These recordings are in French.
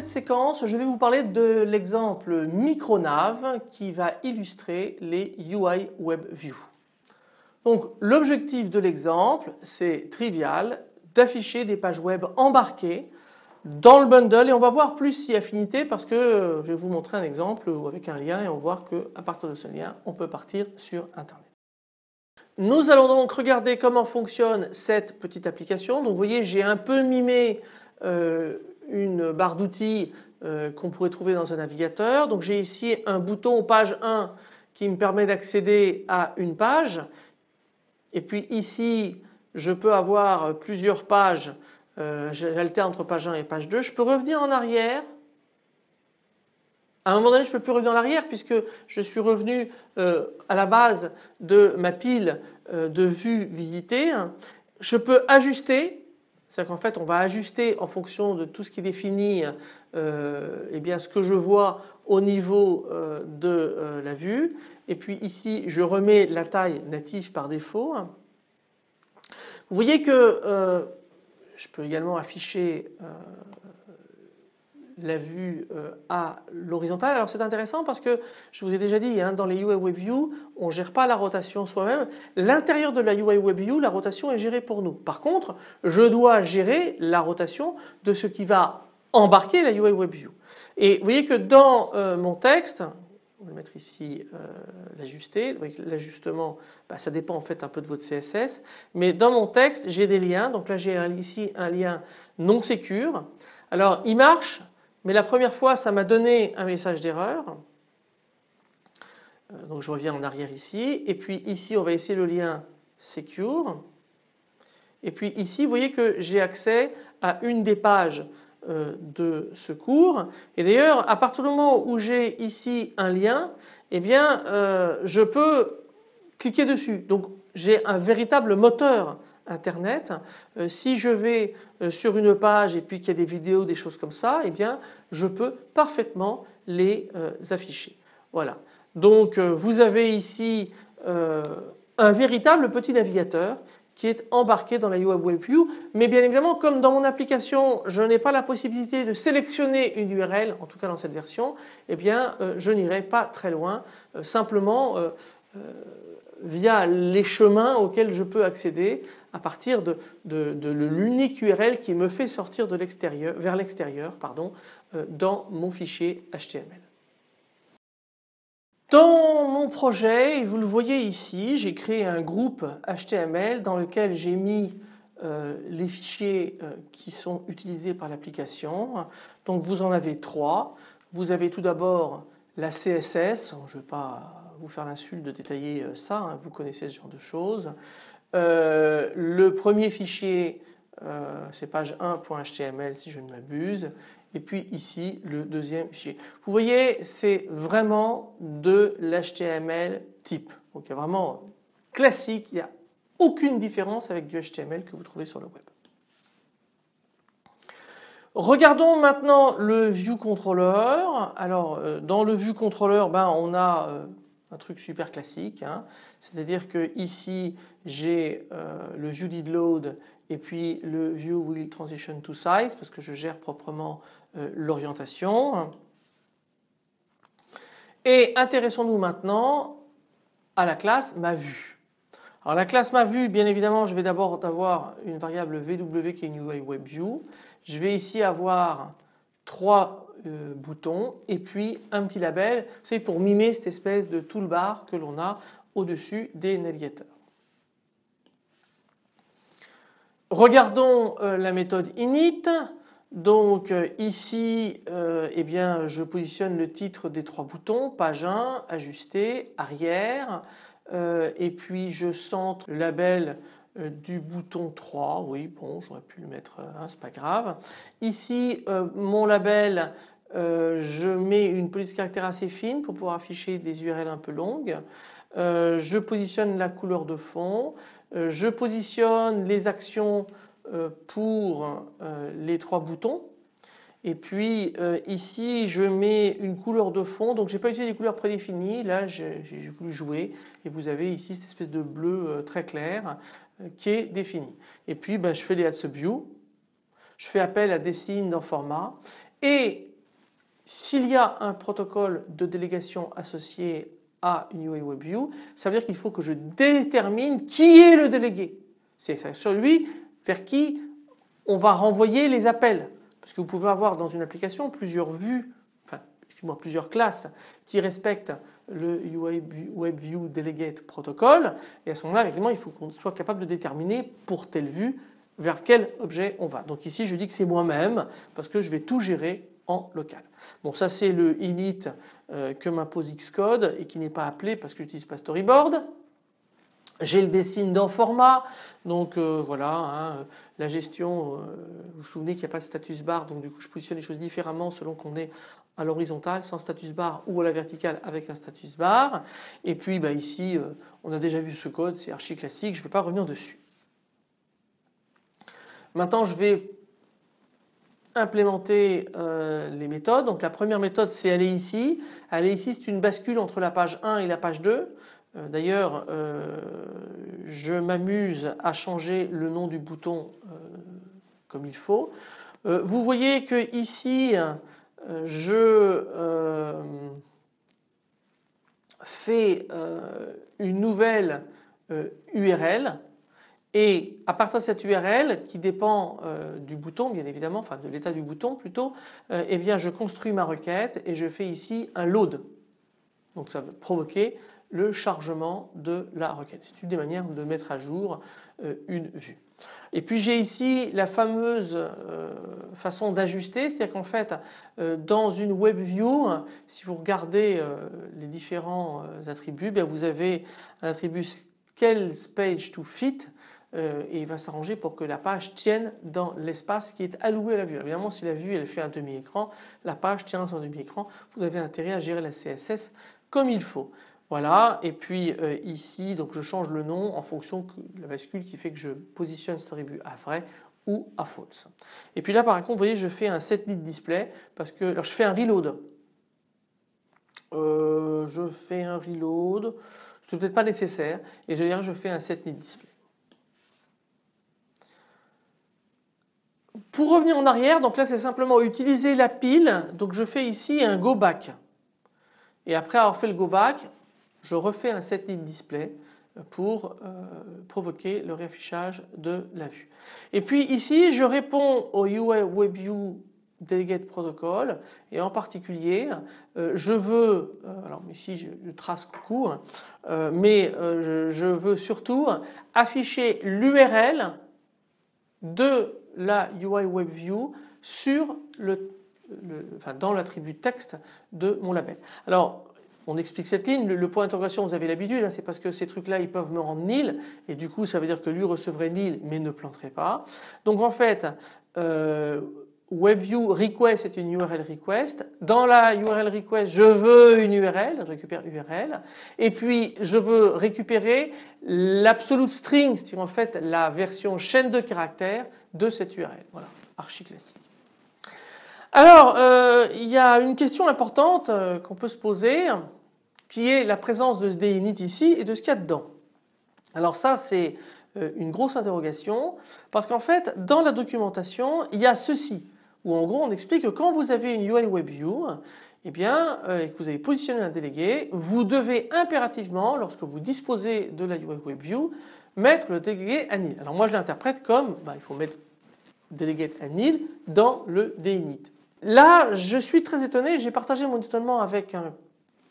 cette séquence je vais vous parler de l'exemple Micronav qui va illustrer les UI WebView. Donc l'objectif de l'exemple c'est trivial d'afficher des pages web embarquées dans le bundle et on va voir plus si affinité parce que je vais vous montrer un exemple avec un lien et on va voir qu'à partir de ce lien on peut partir sur internet. Nous allons donc regarder comment fonctionne cette petite application. Donc vous voyez j'ai un peu mimé euh, une barre d'outils euh, qu'on pourrait trouver dans un navigateur. Donc j'ai ici un bouton page 1 qui me permet d'accéder à une page et puis ici je peux avoir plusieurs pages euh, j'alterne entre page 1 et page 2. Je peux revenir en arrière. À un moment donné, je ne peux plus revenir en arrière puisque je suis revenu euh, à la base de ma pile de vues visitées. Je peux ajuster, c'est-à-dire qu'en fait on va ajuster en fonction de tout ce qui définit eh bien, ce que je vois au niveau de la vue. Et puis ici je remets la taille native par défaut. Vous voyez que je peux également afficher euh, la vue euh, à l'horizontale. Alors c'est intéressant parce que je vous ai déjà dit, hein, dans les UI WebView, on ne gère pas la rotation soi-même. L'intérieur de la UI WebView, la rotation est gérée pour nous. Par contre, je dois gérer la rotation de ce qui va embarquer la UI WebView. Et vous voyez que dans euh, mon texte, on va mettre ici euh, l'ajuster. L'ajustement, bah, ça dépend en fait un peu de votre CSS. Mais dans mon texte, j'ai des liens. Donc là, j'ai ici un lien non sécure. Alors, il marche, mais la première fois, ça m'a donné un message d'erreur. Euh, donc je reviens en arrière ici. Et puis ici, on va essayer le lien secure. Et puis ici, vous voyez que j'ai accès à une des pages euh, de ce cours. Et d'ailleurs, à partir du moment où j'ai ici un lien, eh bien, euh, je peux cliquer dessus. Donc, j'ai un véritable moteur Internet. Euh, si je vais sur une page et puis qu'il y a des vidéos, des choses comme ça, eh bien, je peux parfaitement les afficher. Voilà. Donc, vous avez ici un véritable petit navigateur qui est embarqué dans la UI WebView. Mais bien évidemment, comme dans mon application, je n'ai pas la possibilité de sélectionner une URL, en tout cas dans cette version, eh bien, euh, je n'irai pas très loin, euh, simplement euh, via les chemins auxquels je peux accéder à partir de, l'unique URL qui me fait sortir de l'extérieur, vers l'extérieur, pardon, dans mon fichier HTML. Dans mon projet, vous le voyez ici, j'ai créé un groupe HTML dans lequel j'ai mis euh, les fichiers euh, qui sont utilisés par l'application. Donc vous en avez trois. Vous avez tout d'abord la CSS, je ne vais pas vous faire l'insulte de détailler euh, ça, hein, vous connaissez ce genre de choses. le premier fichier, c'est page 1.html si je ne m'abuse, et puis ici le deuxième fichier. Vous voyez c'est vraiment de l'HTML type. Donc il y a vraiment classique, il n'y a aucune différence avec du HTML que vous trouvez sur le web. Regardons maintenant le View Controller. Alors euh, dans le View Controller ben, on a euh, un truc super classique. Hein. C'est-à-dire que ici j'ai euh, le View Load et puis le View Will Transition to Size parce que je gère proprement euh, l'orientation. Et intéressons-nous maintenant à la classe ma vue. Alors la classe ma vue, bien évidemment, je vais d'abord avoir une variable VW qui est une. Je vais ici avoir trois euh, boutons et puis un petit label, c'est pour mimer cette espèce de toolbar que l'on a au-dessus des navigateurs. Regardons euh, la méthode init. Donc euh, ici, eh bien, je positionne le titre des trois boutons, page 1, ajuster, arrière, et puis je centre le label du bouton 3, oui bon j'aurais pu le mettre, hein, c'est pas grave. Ici euh, mon label euh, je mets une police de caractère assez fine pour pouvoir afficher des URL un peu longues. je positionne la couleur de fond, je positionne les actions pour les trois boutons et puis ici je mets une couleur de fond donc j'ai pas utilisé des couleurs prédéfinies là j'ai voulu jouer et vous avez ici cette espèce de bleu très clair qui est défini. Et puis ben, je fais les add view. je fais appel à des signes dans format et s'il y a un protocole de délégation associé à une UI WebView, ça veut dire qu'il faut que je détermine qui est le délégué. C'est celui vers qui on va renvoyer les appels. Parce que vous pouvez avoir dans une application plusieurs vues, enfin excuse-moi, plusieurs classes qui respectent le WebView Delegate Protocol. Et à ce moment-là, évidemment, il faut qu'on soit capable de déterminer pour telle vue vers quel objet on va. Donc ici, je dis que c'est moi-même parce que je vais tout gérer en local. Bon, ça c'est le init euh, que m'impose Xcode et qui n'est pas appelé parce que j'utilise pas storyboard. J'ai le dessine dans format, donc euh, voilà, hein, la gestion, euh, vous vous souvenez qu'il n'y a pas de status bar, donc du coup je positionne les choses différemment selon qu'on est à l'horizontale sans status bar ou à la verticale avec un status bar. Et puis bah, ici, on a déjà vu ce code, c'est archi classique, je ne vais pas revenir dessus. Maintenant je vais implémenter euh, les méthodes. Donc la première méthode c'est aller ici. Aller ici c'est une bascule entre la page 1 et la page 2. Euh, d'ailleurs euh, je m'amuse à changer le nom du bouton comme il faut. vous voyez que ici je fais une nouvelle URL et à partir de cette URL qui dépend euh, du bouton bien évidemment, enfin de l'état du bouton plutôt, euh, eh bien je construis ma requête et je fais ici un load. Donc ça va provoquer le chargement de la requête. C'est une des manières de mettre à jour euh, une vue. Et puis j'ai ici la fameuse façon d'ajuster, c'est-à-dire qu'en fait dans une web view, si vous regardez les différents attributs, bien vous avez un attribut scale page to fit euh, et il va s'arranger pour que la page tienne dans l'espace qui est alloué à la vue. Évidemment, si la vue elle fait un demi-écran, la page tient dans son demi-écran, vous avez intérêt à gérer la CSS comme il faut. Voilà, et puis euh, ici, donc je change le nom en fonction de la bascule qui fait que je positionne cet attribut à vrai ou à false. Et puis là, par contre, vous voyez, je fais un set lit display parce que alors je fais un reload. Euh, je fais un reload, c'est peut-être pas nécessaire, et je dire, je fais un set lit display. Pour revenir en arrière, donc là c'est simplement utiliser la pile, donc je fais ici un go back. Et après avoir fait le go back, je refais un set display pour euh, provoquer le réaffichage de la vue. Et puis ici je réponds au UI WebView Delegate Protocol et en particulier euh, je veux, euh, alors ici je, trace coucou, mais je, veux surtout afficher l'URL de la UI WebView sur le, enfin dans l'attribut texte de mon label. Alors on explique cette ligne, le, point d'interrogation vous avez l'habitude, hein, c'est parce que ces trucs-là ils peuvent me rendre nil et du coup ça veut dire que lui recevrait nil mais ne planterait pas. Donc en fait euh, WebView request est une URL request. Dans la URL request, je veux une URL, je récupère URL. Et puis, je veux récupérer l'absolute string, c'est-à-dire en fait la version chaîne de caractères de cette URL. Voilà, archi classique. Alors, euh, il y a une question importante euh, qu'on peut se poser, qui est la présence de ce DINIT ici et de ce qu'il y a dedans. Alors ça, c'est euh, une grosse interrogation, parce qu'en fait, dans la documentation, il y a ceci où en gros on explique que quand vous avez une UI WebView, eh bien, euh, et que vous avez positionné un délégué, vous devez impérativement, lorsque vous disposez de la UI WebView, mettre le délégué à nil. Alors moi je l'interprète comme, bah, il faut mettre délégué à nil dans le DINIT. Là, je suis très étonné, j'ai partagé mon étonnement avec un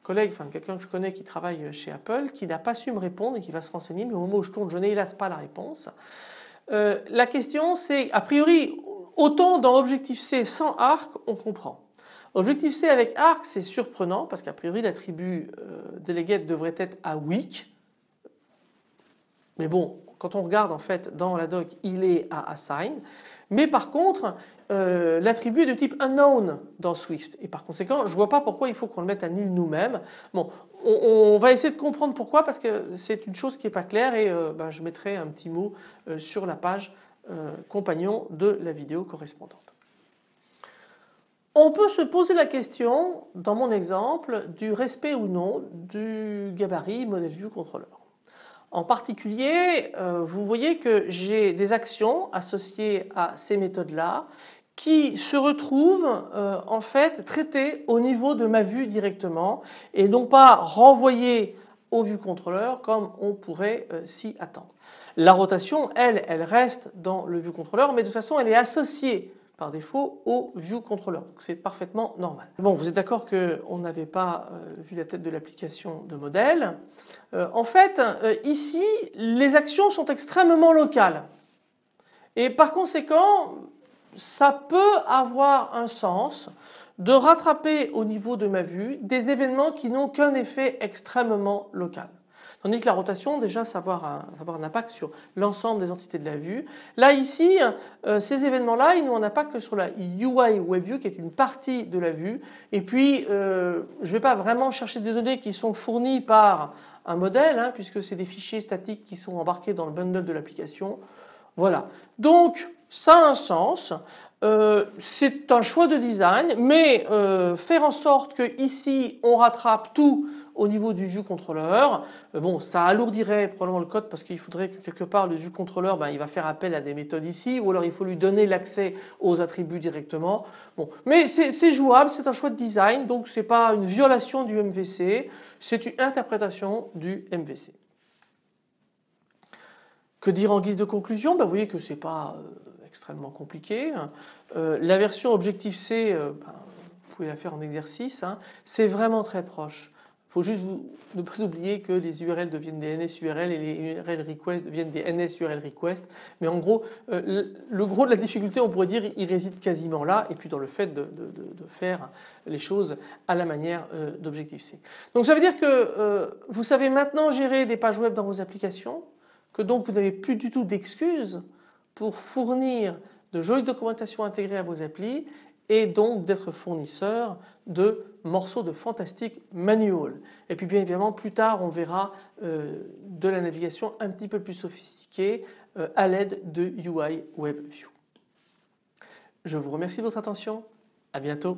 collègue, enfin quelqu'un que je connais qui travaille chez Apple, qui n'a pas su me répondre et qui va se renseigner, mais au moment où je tourne, je n'ai hélas pas la réponse. Euh, la question c'est, a priori, Autant dans Objectif-C sans arc, on comprend. Objectif-C avec arc, c'est surprenant parce qu'a priori l'attribut euh, delegate devrait être à weak. Mais bon, quand on regarde en fait dans la doc, il est à assign. Mais par contre, euh, l'attribut est de type unknown dans Swift. Et par conséquent, je ne vois pas pourquoi il faut qu'on le mette à nil nous-mêmes. Bon, on, va essayer de comprendre pourquoi parce que c'est une chose qui n'est pas claire et euh, ben, je mettrai un petit mot sur la page euh, compagnon de la vidéo correspondante. On peut se poser la question, dans mon exemple, du respect ou non du gabarit Model View Controller. En particulier, euh, vous voyez que j'ai des actions associées à ces méthodes-là qui se retrouvent euh, en fait traitées au niveau de ma vue directement et non pas renvoyées au vue contrôleur comme on pourrait euh, s'y attendre. La rotation, elle, elle reste dans le vue contrôleur mais de toute façon elle est associée par défaut au view controller. C'est parfaitement normal. Bon, vous êtes d'accord qu'on n'avait pas euh, vu la tête de l'application de modèle. Euh, en fait, euh, ici, les actions sont extrêmement locales. Et par conséquent, ça peut avoir un sens de rattraper au niveau de ma vue des événements qui n'ont qu'un effet extrêmement local. Tandis que la rotation, déjà, ça va avoir un, impact sur l'ensemble des entités de la vue. Là, ici, euh, ces événements-là, ils n'ont un impact que sur la UI WebView, qui est une partie de la vue. Et puis, euh, je ne vais pas vraiment chercher des données qui sont fournies par un modèle, hein, puisque c'est des fichiers statiques qui sont embarqués dans le bundle de l'application. Voilà. Donc, ça a un sens. Euh, c'est un choix de design, mais faire en sorte que ici on rattrape tout au niveau du view controller. Euh, bon, ça alourdirait probablement le code parce qu'il faudrait que quelque part le view controller, ben, il va faire appel à des méthodes ici, ou alors il faut lui donner l'accès aux attributs directement. Bon, mais c'est jouable, c'est un choix de design, donc c'est pas une violation du MVC, c'est une interprétation du MVC. Que dire en guise de conclusion? Ben, Vous voyez que c'est pas euh, extrêmement compliqué. Hein. Euh, la version Objective-C, ben, vous pouvez la faire en exercice, hein. c'est vraiment très proche. Il faut juste ne pas oublier que les URL deviennent des NSURL et les URL request deviennent des NSURL request. Mais en gros, euh, le gros de la difficulté, on pourrait dire, il réside quasiment là, et puis dans le fait de, faire les choses à la manière euh, d'Objective-C. Donc ça veut dire que euh, vous savez maintenant gérer des pages web dans vos applications, que donc vous n'avez plus du tout d'excuses pour fournir de jolies documentations intégrées à vos applis et donc d'être fournisseur de morceaux de fantastique manual. Et puis bien évidemment plus tard on verra euh, de la navigation un petit peu plus sophistiquée euh, à l'aide de UI WebView. Je vous remercie de votre attention, à bientôt.